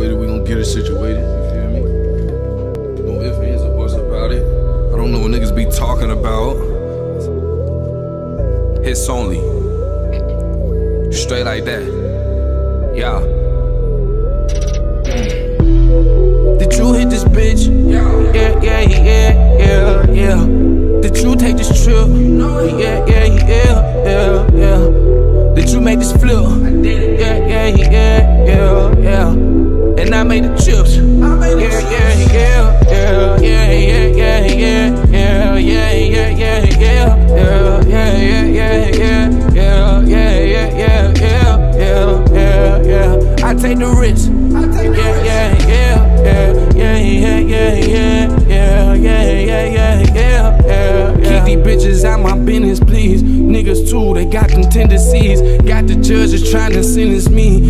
situated, we gon' get it situated. You feel me? No ifs, ands, or buts about it. I don't know what niggas be talking about. Hits only. Straight like that. Yeah. Did you hit this bitch? Yeah, yeah, yeah, yeah, yeah. Did you take this trip? Yeah, yeah, yeah, yeah, yeah. Did you make this flip? Business, please. Niggas too, they got them tendencies. Got the judges trying to sentence me.